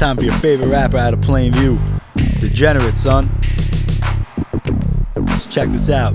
time for your favorite rapper out of Plainview. It's Degenerate, son. Let's check this out.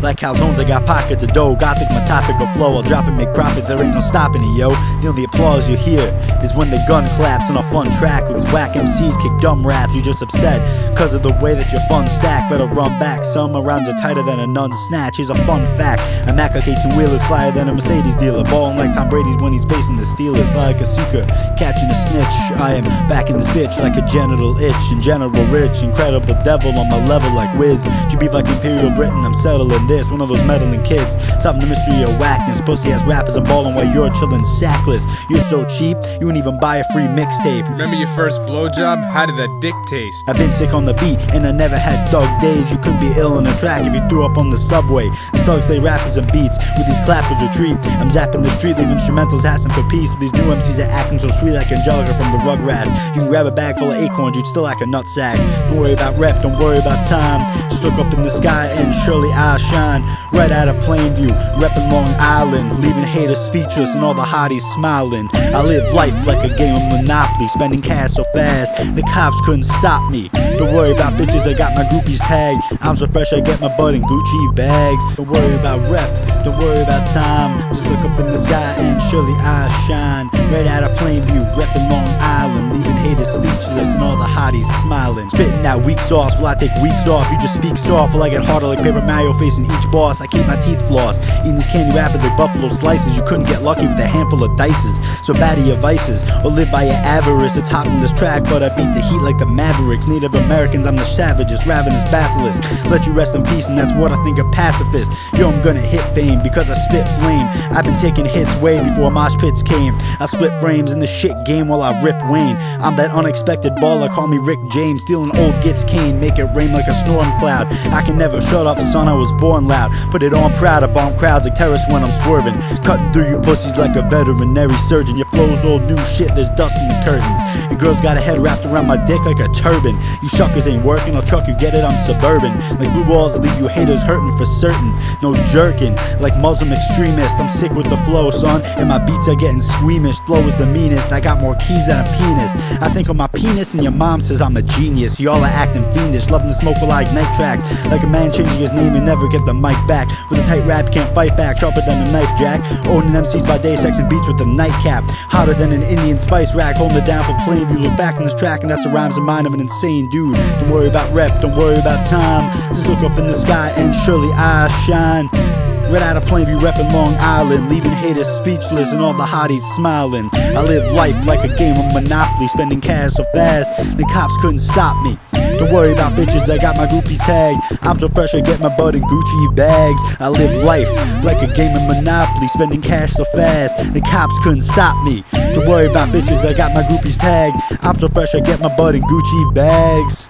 Like calzones, I got pockets of dough. Gothic, my topic of flow. I'll drop and make profits, there ain't no stopping it, yo. The only applause you hear is when the gun claps on a fun track with whack MCs kick dumb raps. You just upset cause of the way that your fun stack. Better run back, some rhymes are tighter than a nun snatch. Here's a fun fact a Mac K2 wheeler's flyer than a Mercedes dealer. Balling like Tom Brady's when he's facing the Steelers. Like a seeker, catching a snitch. I am back in this bitch like a genital itch. In general, rich, incredible devil on my level like Wiz. You beef like Imperial Britain, I'm settling this. One of those meddling kids, solving the mystery of whackness. Pussy ass rappers and balling while you're chilling sackless. You're so cheap, you wouldn't even buy a free mixtape. Remember your first blowjob? How did that dick taste? I've been sick on the beat, and I never had dog days. You couldn't be ill on the track if you threw up on the subway. Slugs say rappers and beats, with these clappers retreat. I'm zapping the street, leaving instrumentals asking for peace. With these new MCs that acting so sweet like Angelica from the Rugrats. You can grab a bag full of acorns, you'd still like a nutsack. Don't worry about rep, don't worry about time. Just look up in the sky and surely I'll shine. Right out of Plainview, reppin' Long Island, leaving haters speechless and all the hotties smiling. I live life like a game of Monopoly, spending cash so fast the cops couldn't stop me. Don't worry about bitches, I got my groupies tagged. I'm so fresh, I get my butt in Gucci bags. Don't worry about rep, don't worry about time. Just in the sky and surely I shine. Right out of Plainview, reppin' Long Island, leaving haters speechless and all the hotties smiling. Spitting out weak sauce, will I take weeks off? You just speak soft, will I get harder like Paper Mario facing each boss? I keep my teeth floss. Eating these candy wrappers like buffalo slices. You couldn't get lucky with a handful of dices. So bad your vices, or live by your avarice. It's hot on this track, but I beat the heat like the Mavericks. Native Americans, I'm the savages, ravenous basilisk. Let you rest in peace, and that's what I think of pacifist. Yo, I'm gonna hit fame because I spit flame. I've been taking hits way before mosh pits came. I split frames in the shit game while I rip Wayne. I'm that unexpected baller, call me Rick James. Stealing old gets cane, make it rain like a storm cloud. I can never shut up, son, I was born loud. Put it on proud, I bomb crowds like terrorists when I'm swerving. Cutting through you pussies like a veterinary surgeon. Your flow's old new shit, there's dust in the curtains. Your girl's got a head wrapped around my dick like a turban. You suckers ain't working, I'll truck you, get it, I'm suburban. Like blue balls that leave you haters hurting for certain. No jerking, like Muslim extremist. I'm sick with the flow, son, and my beats are getting squeamish. Flow is the meanest, I got more keys than a penis. I think on my penis, and your mom says I'm a genius. Y'all are acting fiendish, loving to smoke while I ignite tracks. Like a man changing his name and never get the mic back. With a tight rap, can't fight back, sharper than a knife jack. Owning MCs by day, sexing beats with a nightcap. Hotter than an Indian spice rack, holding it down for Plainview. Look back on this track, and that's the rhymes of mine of an insane dude. Don't worry about rep, don't worry about time. Just look up in the sky, and surely I shine. Right out of Plainview, reppin' Long Island, leaving haters speechless and all the hotties smiling. I live life like a game of Monopoly, spending cash so fast the cops couldn't stop me. Don't worry about bitches, I got my groupies tagged. I'm so fresh, I get my butt in Gucci bags. I live life like a game of Monopoly, spending cash so fast the cops couldn't stop me. Don't worry about bitches, I got my groupies tagged. I'm so fresh, I get my butt in Gucci bags.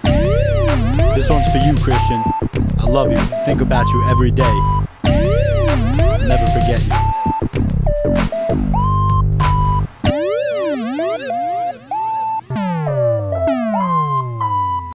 This one's for you, Christian. I love you, think about you every day never forget you.